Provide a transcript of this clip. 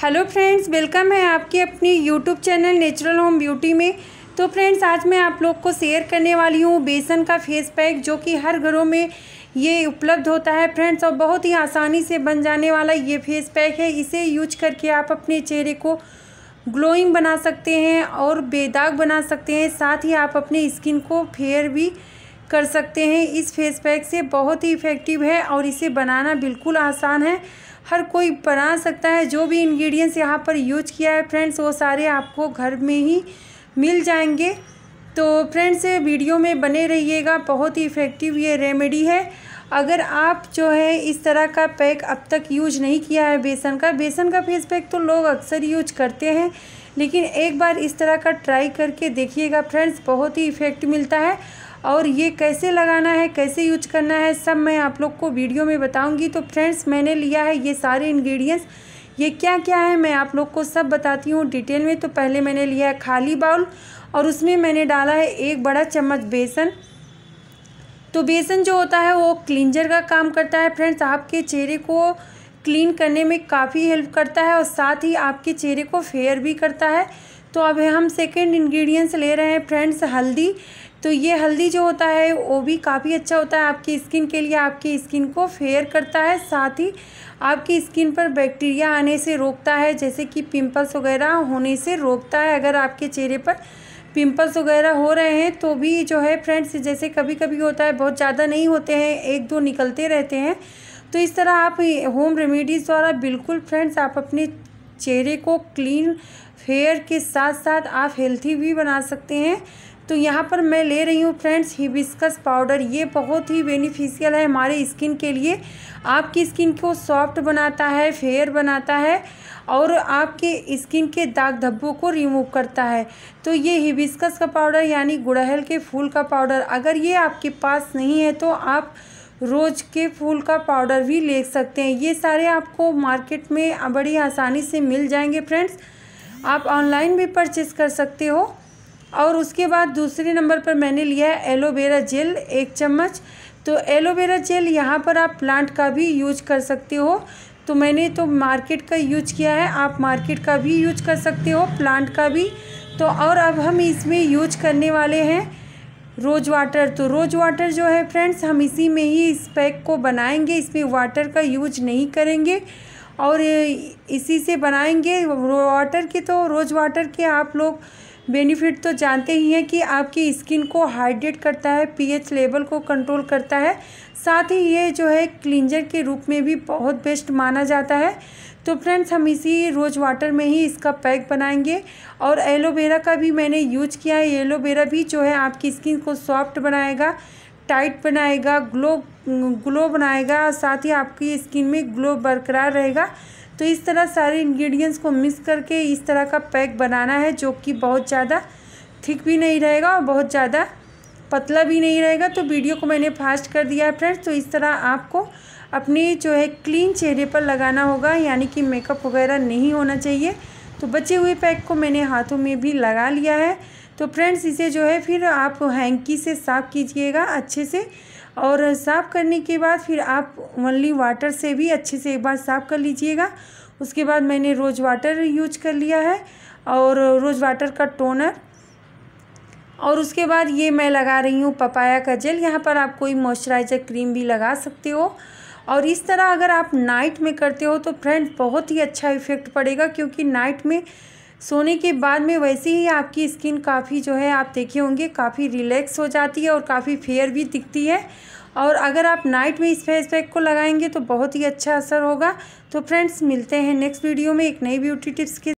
Hello friends, welcome है आपके अपनी YouTube channel natural home beauty में। तो फ्रेंड्स, आज मैं आप लोग को शेयर करने वाली हूँ बेसन का फेस पैक जो कि हर घरों में ये उपलब्ध होता है। फ्रेंड्स, और बहुत ही आसानी से बन जाने वाला ये फेस पैक है। इसे यूज़ करके आप अपने चेहरे को ग्लोइंग बना सकते हैं और बेदाग बना सकते हैं। साथ ही आप अपने स्किन को फेयर भी कर सकते हैं। इस फेस पैक से बहुत ही इफ़ेक्टिव है और इसे बनाना बिल्कुल आसान है। हर कोई बना सकता है, जो भी इंग्रेडिएंट्स यहाँ पर यूज़ किया है फ्रेंड्स वो सारे आपको घर में ही मिल जाएँगे। तो फ्रेंड्स वीडियो में बने रहिएगा, बहुत ही इफ़ेक्टिव ये रेमेडी है। अगर आप जो है इस तरह का पैक अब तक यूज़ नहीं किया है बेसन का बेसन का फेस पैक तो लोग अक्सर यूज़ करते हैं, लेकिन एक बार इस तरह का ट्राई करके देखिएगा फ्रेंड्स बहुत ही इफ़ेक्ट मिलता है। और ये कैसे लगाना है, कैसे यूज़ करना है, सब मैं आप लोग को वीडियो में बताऊँगी। तो फ्रेंड्स, मैंने लिया है ये सारे इंग्रेडिएंट्स ये क्या क्या है, मैं आप लोग को सब बताती हूँ डिटेल में। तो पहले मैंने लिया है खाली बाउल और उसमें मैंने डाला है एक बड़ा चम्मच बेसन। तो बेसन जो होता है, वो क्लिंजर का काम करता है। फ्रेंड्स, आपके चेहरे को क्लीन करने में काफ़ी हेल्प करता है और साथ ही आपके चेहरे को फेयर भी करता है। तो अब हम सेकेंड इंग्रेडिएंट्स ले रहे हैं। फ्रेंड्स, हल्दी। तो ये हल्दी जो होता है, वो भी काफ़ी अच्छा होता है आपकी स्किन के लिए, आपकी स्किन को फेयर करता है। साथ ही आपकी स्किन पर बैक्टीरिया आने से रोकता है, जैसे कि पिंपल्स वगैरह होने से रोकता है। अगर आपके चेहरे पर पिंपल्स वगैरह हो रहे हैं तो भी जो है फ्रेंड्स, जैसे कभी कभी होता है, बहुत ज़्यादा नहीं होते हैं एक दो निकलते रहते हैं। तो इस तरह आप होम रेमेडीज़ द्वारा बिल्कुल फ्रेंड्स, आप अपने चेहरे को क्लीन, फेयर के साथ साथ आप हेल्थी भी बना सकते हैं। तो यहाँ पर मैं ले रही हूँ फ्रेंड्स हिबिस्कस पाउडर। ये बहुत ही बेनिफिशियल है हमारे स्किन के लिए। आपकी स्किन को सॉफ्ट बनाता है फेयर बनाता है और आपके स्किन के दाग धब्बों को रिमूव करता है। तो ये हिबिस्कस का पाउडर यानी गुड़हल के फूल का पाउडर। अगर ये आपके पास नहीं है तो आप रोज़ के फूल का पाउडर भी ले सकते हैं। ये सारे आपको मार्केट में बड़ी आसानी से मिल जाएँगे फ्रेंड्स। आप ऑनलाइन भी परचेज़ कर सकते हो। और उसके बाद दूसरे नंबर पर मैंने लिया है एलोवेरा जेल एक चम्मच। तो एलोवेरा जेल यहाँ पर आप प्लांट का भी यूज़ कर सकते हो। तो मैंने तो मार्केट का यूज़ किया है, आप मार्केट का भी यूज़ कर सकते हो, प्लांट का भी। तो और अब हम इसमें यूज़ करने वाले हैं रोज़ वाटर। तो रोज़ वाटर जो है फ्रेंड्स, हम इसी में ही इस पैक को बनाएँगे, इसमें वाटर का यूज़ नहीं करेंगे। और इसी से बनाएँगे वाटर के तो रोज़ वाटर के आप लोग बेनिफिट तो जानते ही हैं कि आपकी स्किन को हाइड्रेट करता है, पीएच लेवल को कंट्रोल करता है। साथ ही ये जो है, क्लिंजर के रूप में भी बहुत बेस्ट माना जाता है। तो फ्रेंड्स, हम इसी रोज़ वाटर में ही इसका पैक बनाएँगे। और एलोवेरा का भी मैंने यूज़ किया है। एलोवेरा भी जो है, आपकी स्किन को सॉफ्ट बनाएगा, टाइट बनाएगा, ग्लो ग्लो बनाएगा। साथ ही आपकी स्किन में ग्लो बरकरार रहेगा। तो इस तरह सारे इंग्रेडिएंट्स को मिक्स करके इस तरह का पैक बनाना है, जो कि बहुत ज़्यादा थिक भी नहीं रहेगा और बहुत ज़्यादा पतला भी नहीं रहेगा। तो वीडियो को मैंने फास्ट कर दिया है फ्रेंड्स तो इस तरह आपको अपने जो है क्लीन चेहरे पर लगाना होगा, यानी कि मेकअप वगैरह नहीं होना चाहिए। तो बचे हुए पैक को मैंने हाथों में भी लगा लिया है। तो फ्रेंड्स इसे जो है फिर आप हैंकी से साफ़ कीजिएगा, अच्छे से। और साफ़ करने के बाद फिर आप ओनली वाटर से भी अच्छे से एक बार साफ़ कर लीजिएगा। उसके बाद मैंने रोज़ वाटर यूज़ कर लिया है और रोज़ वाटर का टोनर और उसके बाद ये मैं लगा रही हूँ पपाया का जेल यहाँ पर आप कोई मॉइस्चराइज़र क्रीम भी लगा सकते हो। और इस तरह अगर आप नाइट में करते हो तो फ्रेंड बहुत ही अच्छा इफ़ेक्ट पड़ेगा क्योंकि नाइट में सोने के बाद में वैसे ही आपकी स्किन काफ़ी जो है, आप देखे होंगे, काफ़ी रिलैक्स हो जाती है और काफ़ी फेयर भी दिखती है। और अगर आप नाइट में इस फेस पैक को लगाएँगे तो बहुत ही अच्छा असर होगा। तो फ्रेंड्स मिलते हैं नेक्स्ट वीडियो में एक नई ब्यूटी टिप्स के